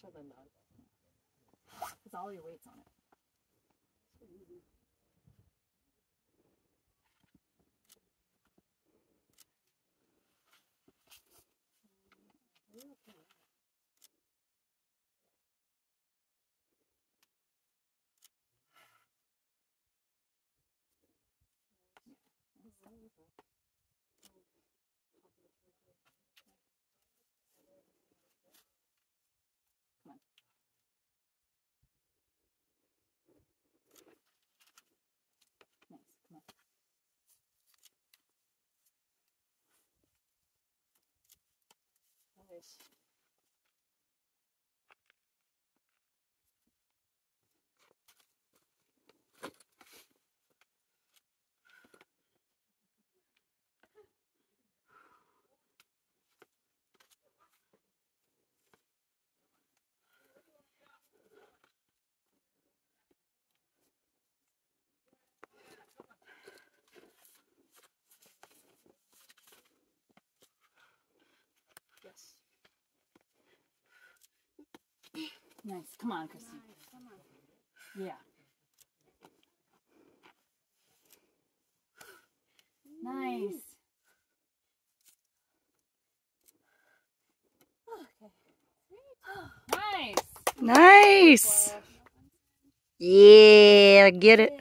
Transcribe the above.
I done that. Because all your weight's on it. Nice. Nice. Nice. Come on, Christy. Yeah. Nice. Nice. Nice. Yeah, get it.